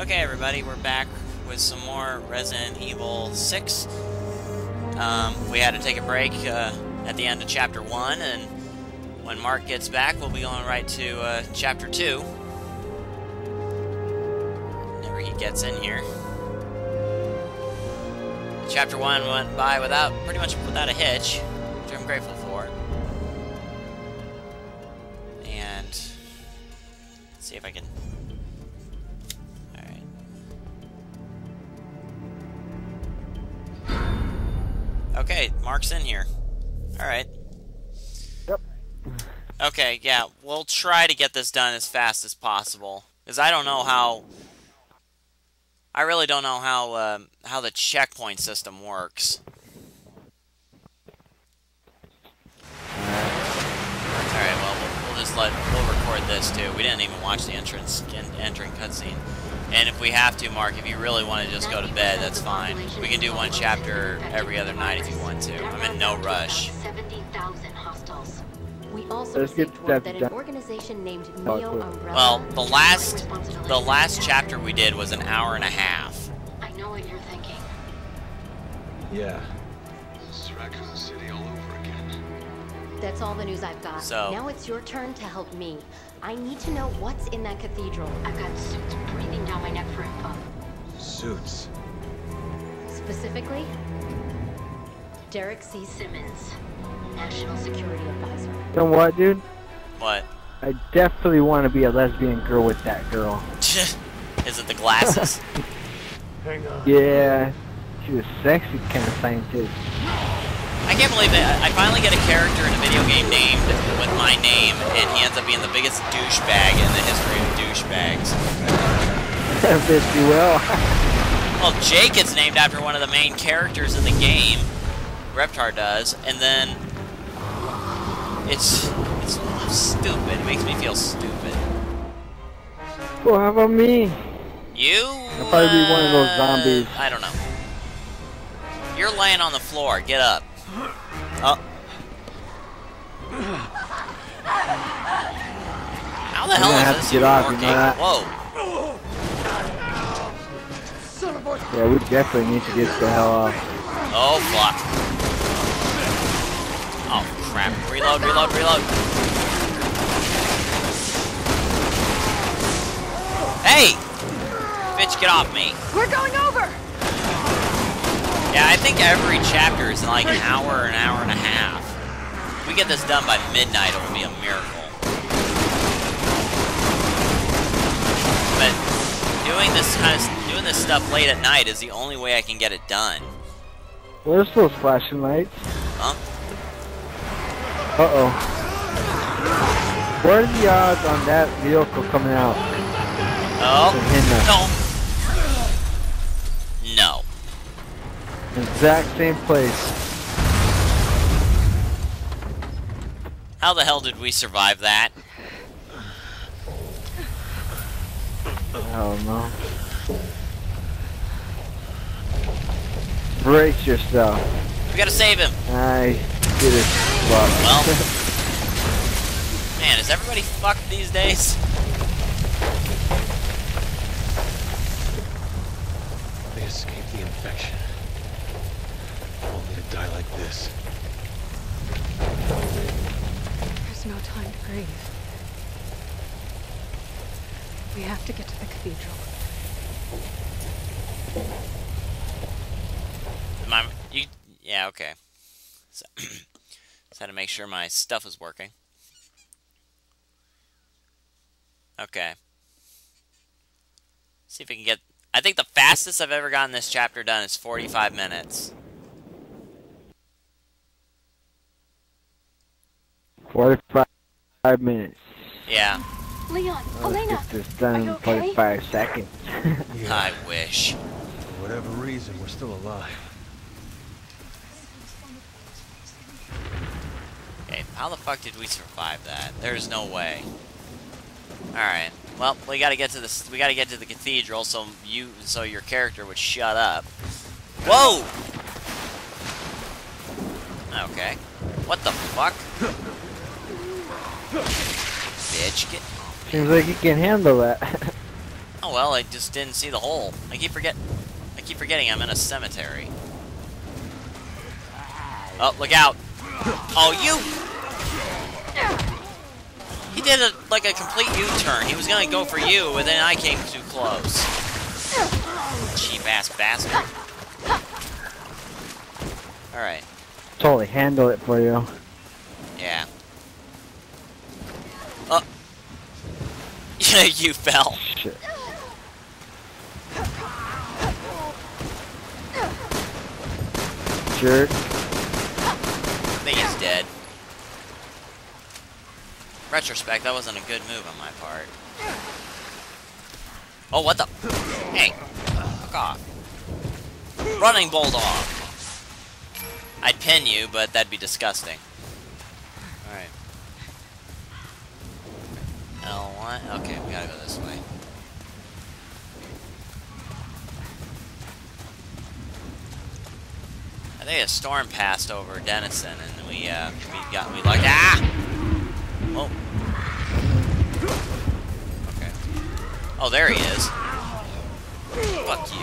Okay, everybody, we're back with some more Resident Evil 6. Um, we had to take a break uh, at the end of Chapter 1, and when Mark gets back, we'll be going right to uh, Chapter 2. Whenever he gets in here. Chapter 1 went by without, pretty much without a hitch, which I'm grateful for. And, see if I can Okay, Mark's in here. Alright. Yep. Okay, yeah, we'll try to get this done as fast as possible. Because I don't know how... I really don't know how, um, how the checkpoint system works. Alright, well, well, we'll just let... We'll record this, too. We didn't even watch the entrance... En entering cutscene. And if we have to, Mark, if you really want to just go to bed, that's fine. We can do one chapter every other night if you want to. I'm in no rush. We also Let's get received word that that an organization named Neo cool. Umbrella. Well, the last the last chapter we did was an hour and a half. I know what you're thinking. Yeah. This Raccoon City all over again. That's all the news I've got. So- now it's your turn to help me. I need to know what's in that cathedral. I've got suits breathing down my neck for info. Suits. Specifically, Derek C. Simmons, National Security Advisor. You know what, dude? What? I definitely want to be a lesbian girl with that girl. Is it the glasses? Hang on. Yeah, she's a sexy kind of scientist. I can't believe it. I finally get a character in a video game named with my name, and he ends up being the biggest douchebag in the history of douchebags. Fits you well. Well, Jake is named after one of the main characters in the game. Reptar does, and then it's it's stupid. It makes me feel stupid. well, how about me? You? I'll probably be one of those uh, zombies. I don't know. You're laying on the floor. Get up. Oh. How the I'm hell gonna is have this to get even off, you know that? Whoa. Yeah, we definitely need to get the hell off. Oh, fuck. Oh, crap. Reload, reload, reload. Hey! Bitch, get off me. We're going over! Yeah, I think every chapter is like an hour, or an hour and a half. If we get this done by midnight, it will be a miracle. But doing this kind of doing this stuff late at night is the only way I can get it done. Where's those flashing lights? Huh? Uh-oh. What are the odds on that vehicle coming out? Oh, Exact same place. How the hell did we survive that? I don't know. Brace yourself. We gotta save him. I get it. Fuck. Well. Man, is everybody fucked these days? They escaped the infection. Only to die like this. There's no time to grieve. We have to get to the cathedral. My, you, yeah, okay. So, just had to make sure my stuff is working. Okay. See if we can get. I think the fastest I've ever gotten this chapter done is 45 minutes. Forty-five minutes. Yeah, Leon, Let's Helena! get this done are in you okay? forty-five seconds. I wish. For whatever reason, we're still alive. Okay, how the fuck did we survive that? There's no way. Alright. Well, we gotta get to this we gotta get to the cathedral so you so your character would shut up. Whoa! Okay. What the fuck? Bitch, get Seems like you can handle that. Oh well, I just didn't see the hole. I keep forget. I keep forgetting I'm in a cemetery. Oh, look out! Oh, you! He did a like a complete U-turn. He was gonna go for you, and then I came too close. Cheap ass bastard. All right. Totally handle it for you. Yeah. you fell. Shit. Jerk. I think he's dead. Retrospect, that wasn't a good move on my part. Oh, what the? Hey, fuck off. Running bulldog. I'd pin you, but that'd be disgusting. Alright. L1? Okay, think a storm passed over Denison, and we uh, we got we like ah. Oh. Okay. Oh, there he is. Fuck you.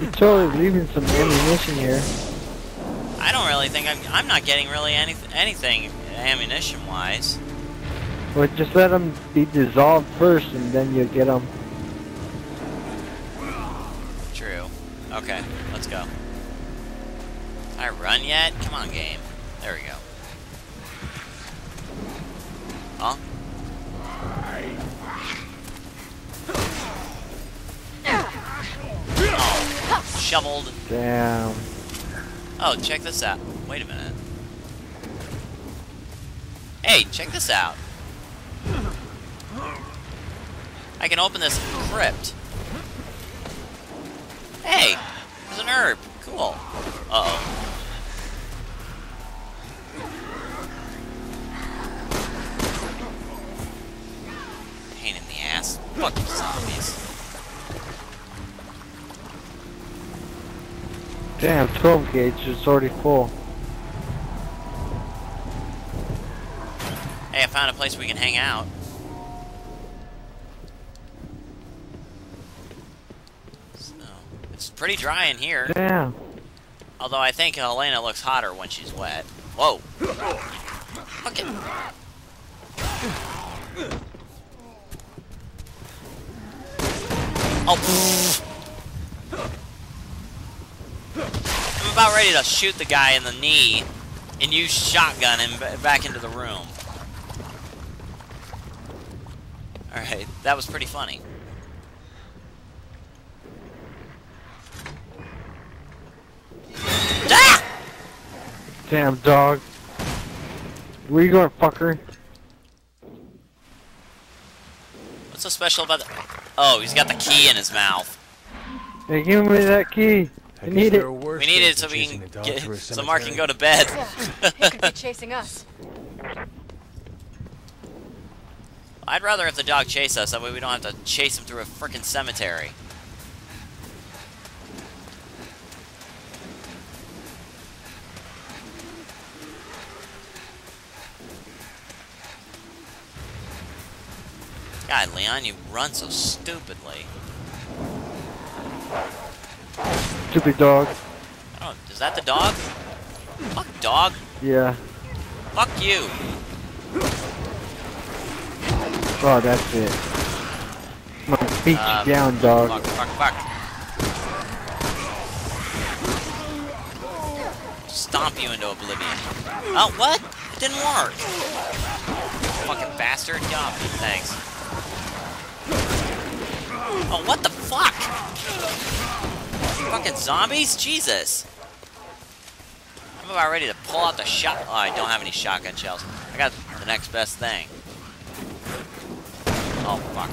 You're totally leaving some ammunition here. I don't really think I'm. I'm not getting really any anything ammunition Well, just let them be dissolved first, and then you get them. True. Okay, let's go. I run yet? Come on, game. There we go. Huh? Oh, shoveled. Damn. Oh, check this out. Wait a minute. Hey, check this out. I can open this crypt. Hey, there's an herb. Cool. Uh-oh. Pain in the ass. Fucking zombies. Damn, 12 gauge is already full. Hey, I found a place we can hang out. Pretty dry in here. Yeah. Although I think Helena looks hotter when she's wet. Whoa. Oh. I'm about ready to shoot the guy in the knee and use shotgun him back into the room. Alright, that was pretty funny. Ah! Damn, dog. Where you going, fucker? What's so special about the... Oh, he's got the key in his mouth. Hey, give me that key. I need it. We need it so we can get, through a so Mark can go to bed. He could be chasing us. I'd rather if the dog chased us, that way we don't have to chase him through a freaking cemetery. God, Leon, you run so stupidly. Stupid dog. Don't. Is that the dog? Fuck dog. Yeah. Fuck you. Oh, that's it. I'm gonna beat Um, you down, dog. Fuck, fuck, fuck. Stomp you into oblivion. Oh, what? It didn't work. Fucking bastard. Get. Thanks. Oh, what the fuck? Fucking zombies? Jesus. I'm about ready to pull out the shot. Oh, I don't have any shotgun shells. I got the next best thing. Oh, fuck.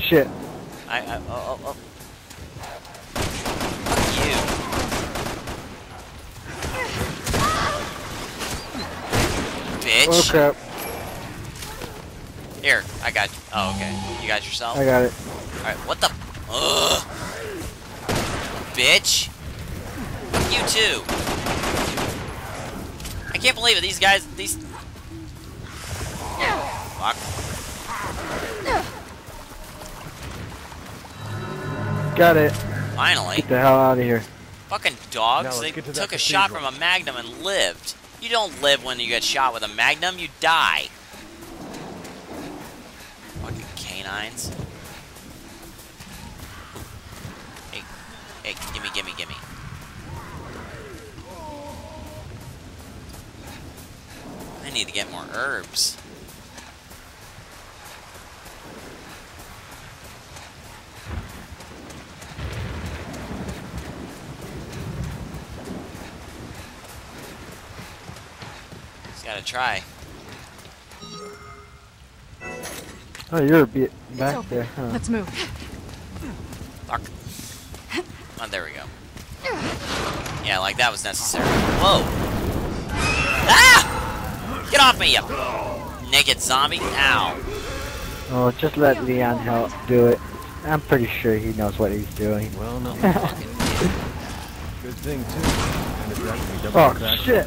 Shit. I, I, oh, oh, oh. Fuck you. Oh crap. Here, I got. Oh, okay. You got yourself. I got it. All right. What the? Ugh. Bitch. You too. I can't believe it. These guys. These. Fuck. Got it. Finally. Get the hell out of here. Fucking dogs. let's They to took a shot from a magnum and lived. You don't live when you get shot with a magnum. You die. Fucking canines. Hey, hey, gimme, gimme, gimme. I need to get more herbs. Try. Oh, you're a bit back open. there. Huh. Let's move. Fuck. Oh, there we go. Yeah, like that was necessary. Whoa! Ah! Get off me, you naked zombie! Ow! Oh, just let Leon help do it. I'm pretty sure he knows what he's doing. Well, no. Good thing, too. And it's actually double Oh, back shit.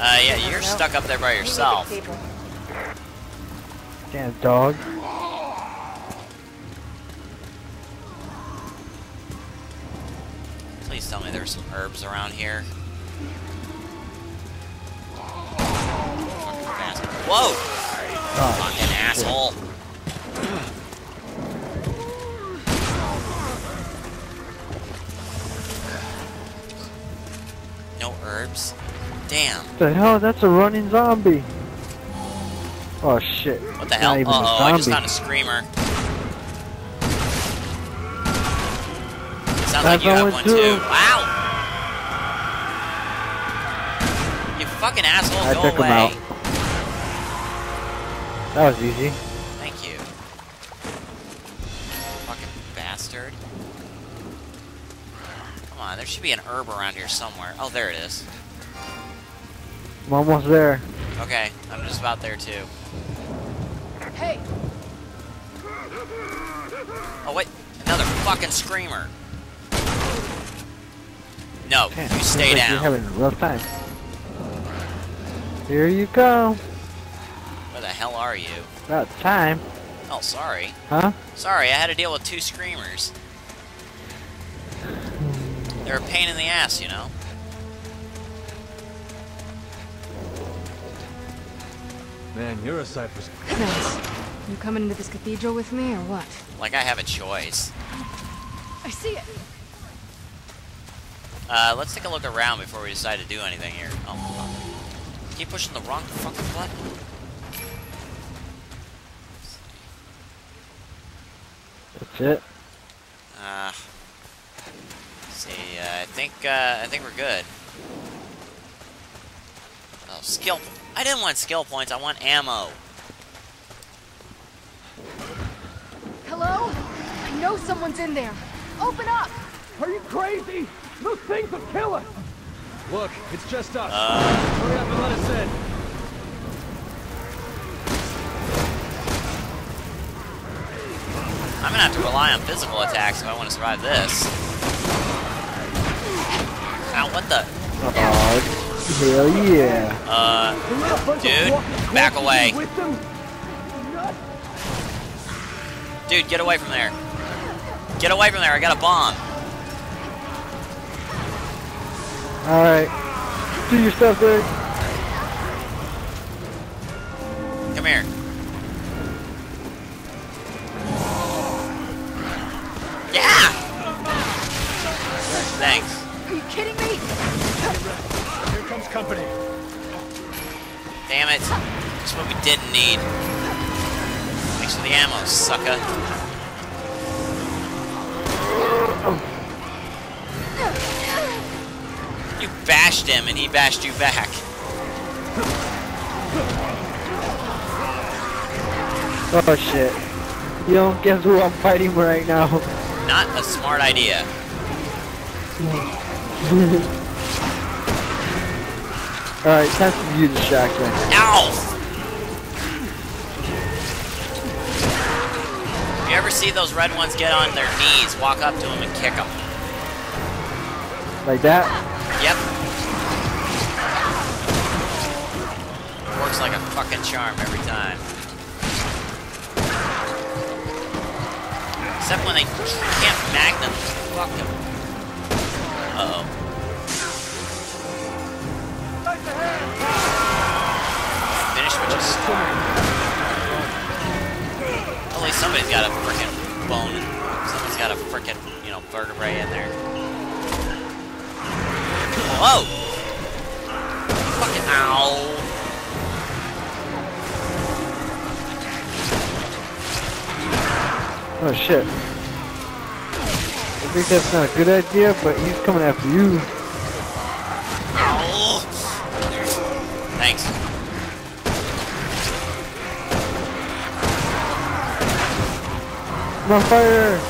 Company. Uh, yeah, you're stuck up there by yourself. Damn dog. Please tell me there's some herbs around here. Whoa! Oh, Fucking asshole! No herbs? Damn. what the hell? That's a running zombie. Oh shit. What the hell? Uh oh, I just found a screamer. Sounds like you have one too. too. Wow! You fucking asshole, I go took him out. That was easy. Thank you. Fucking bastard. Come on, there should be an herb around here somewhere. Oh, there it is. I'm almost there. Okay, I'm just about there too. Hey, Oh wait, another fucking screamer. No, Man, you seems stay like down. You're having a rough time. Here you go. Where the hell are you? About time, Oh, sorry. huh? Sorry, I had to deal with two screamers. They're a pain in the ass, you know? Man, you're a sight for... Nice. You coming into this cathedral with me or what? Like I have a choice. I see it. Uh, let's take a look around before we decide to do anything here. Oh, fuck. Keep pushing the wrong fucking button. That's it. Uh, let's see, uh, I think, uh, I think we're good. Oh, skill. I didn't want skill points, I want ammo. Hello? I know someone's in there. Open up! Are you crazy? Those things will kill us! Look, it's just us. Uh, Hurry up and let us in. I'm gonna have to rely on physical attacks if I want to survive this. Ow, what the? Oh, hell yeah. Uh, They're not a bunch of Dude, back away. With them. Nuts. dude, get away from there. Get away from there, I got a bomb. Alright. Do your stuff there. Come here. Yeah! Thanks. Are you kidding me? Here comes company. Damn it. That's what we didn't need. Thanks for the ammo, sucker. You bashed him and he bashed you back. Oh shit. You don't guess who I'm fighting right now. Not a smart idea. Alright, time for you to use the shotgun. Ow! You ever see those red ones get on their knees, walk up to them and kick them. Like that? Yep. Works like a fucking charm every time. Except when they can't magnum. Fuck them. Uh oh. Finish what you start. At least somebody's got a frickin' bone. Someone's got a frickin', you know, vertebrae in there. Whoa! Fucking ow! Oh shit. I think that's not a good idea, but he's coming after you. I'm on fire!